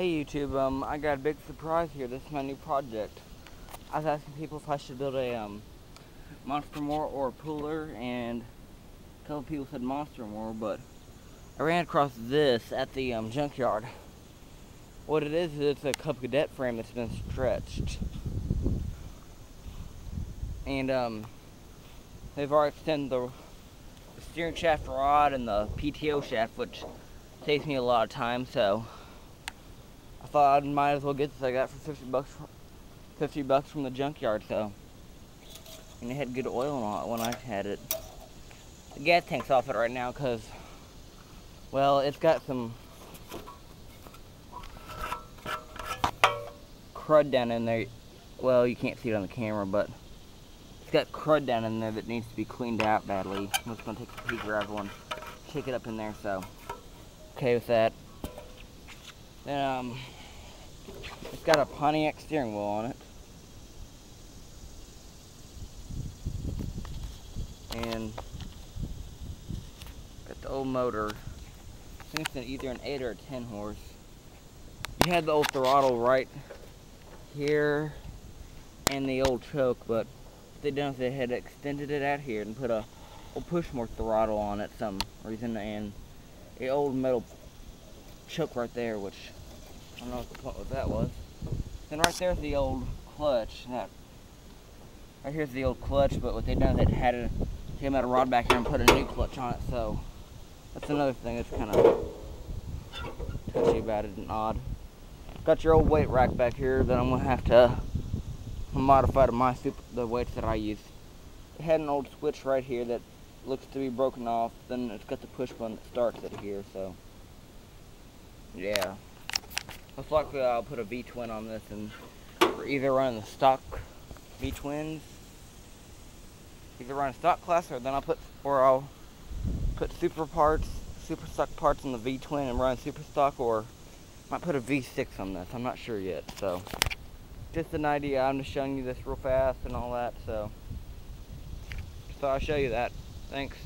Hey YouTube, um, I got a big surprise here. This is my new project. I was asking people if I should build a um, Monster Mower or a Pooler, and a couple people said Monster Mower, but I ran across this at the um, junkyard. What it is, is it's a Cub Cadet frame that's been stretched. And um, they've already extended the, the steering shaft rod and the PTO shaft, which saves me a lot of time, so I thought I might as well get this. I got for 50 bucks, 50 bucks from the junkyard. So, and it had good oil on it when I had it. The gas tank's off it right now because, well, it's got some crud down in there. Well, you can't see it on the camera, but it's got crud down in there that needs to be cleaned out badly. I'm just gonna take the pea gravel and shake it up in there. So, okay with that. Um, it's got a Pontiac steering wheel on it. And got the old motor. I think it's either an 8 or a 10 horse. You had the old throttle right here and the old choke, but they done they had extended it out here and put a old push more throttle on it some reason and the old metal choke right there, which I don't know what the with that was. Then right there's the old clutch. That right here's the old clutch, but what they done they had to came out a rod back here and put a new clutch on it. So that's another thing that's kind of touchy about it and odd. Got your old weight rack back here that I'm gonna have to modify to my super the weights that I use. It had an old switch right here that looks to be broken off. Then it's got the push button that starts it here. So. Yeah. Most likely I'll put a V-twin on this and we're either running the stock V-twins, either run stock class or then I'll put, or I'll put super parts, super stock parts on the V-twin and run super stock or might put a V6 on this. I'm not sure yet. So just an idea. I'm just showing you this real fast and all that. So, so I'll show you that. Thanks.